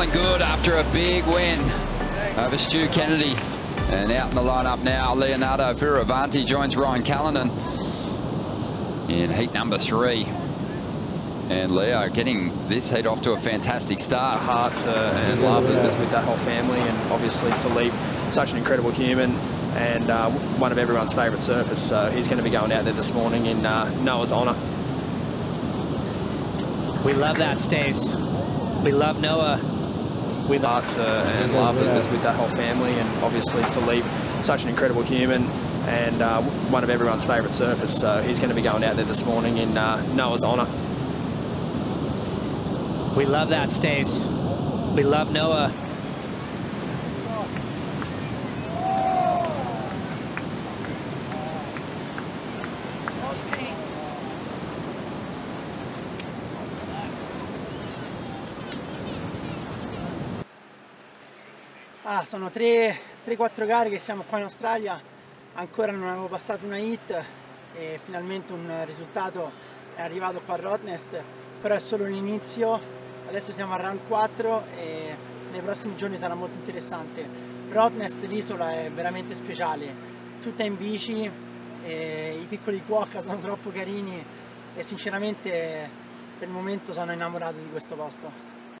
feeling good after a big win over Stu Kennedy. And out in the lineup now, Leonardo Fioravanti joins Ryan Callinan in heat number three. And Leo getting this heat off to a fantastic start. Hearts uh, and love is with that whole family, and obviously Philippe, such an incredible human and uh, one of everyone's favourite surfers. So he's going to be going out there this morning in uh, Noah's honour. We love that, Stace. We love Noah. We hearts uh, and love is with that whole family, and obviously Philippe, such an incredible human and uh, one of everyone's favourite surfers. So he's going to be going out there this morning in uh, Noah's honour. We love that, Stace. We love Noah. Ah, sono 3-4 gare che siamo qua in Australia, ancora non avevo passato una hit e finalmente un risultato è arrivato qua a Rotnest, però è solo l'inizio, adesso siamo a round 4 e nei prossimi giorni sarà molto interessante. Rotnest, l'isola è veramente speciale, tutta in bici, i piccoli cuocca sono troppo carini e sinceramente per il momento sono innamorato di questo posto.